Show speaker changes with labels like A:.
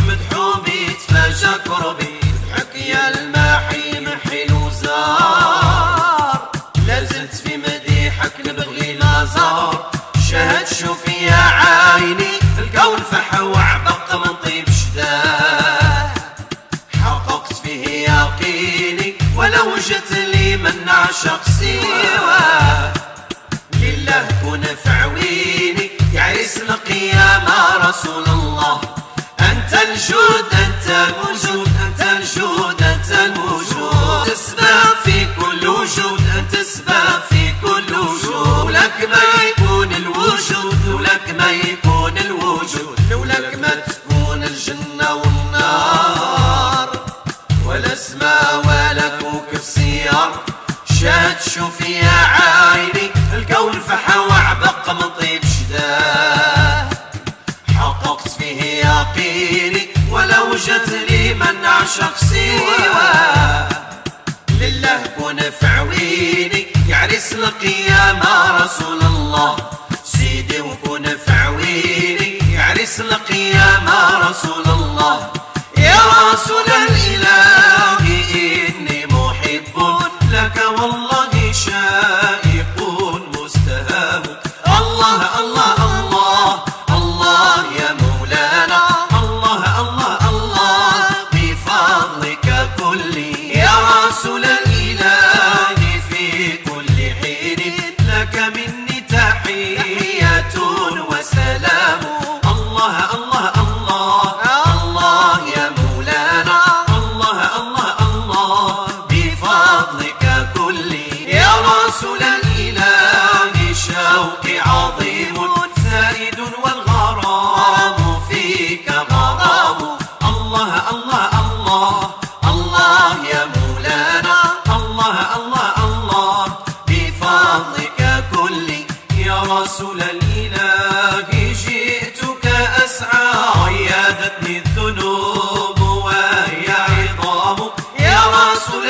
A: مدحومي تفاجا كربي حكي الماحي محي الوزار لازلت في مديحك نبغي نظر شهد شوفي يا عيني القول فحا وعبق من طيب شداه حققت فيه يقيني ولو جت لي من عشق سواه لله كون في عويني يعرس القيامة رسول الله. أنت الجود أنت الوجود أنت الجود أنت الوجود تسبح في كل وجود أنت تسبح في كل وجود. ولك ما يكون الوجود ولك ما يكون الوجود. لولك ما تكون الجنة والنار. ولا سما ولا كوكب سيار شاد شوف يا عيني ولو جت لي من عشق سواه لله كن فعويني يعرس القيامة رسول الله. سيدي وكن فعويني يعرس القيامة فضلك كلي يا رسول الإله جئتك أسعى. عيادتني الذنوب ويا عظام. يا رسول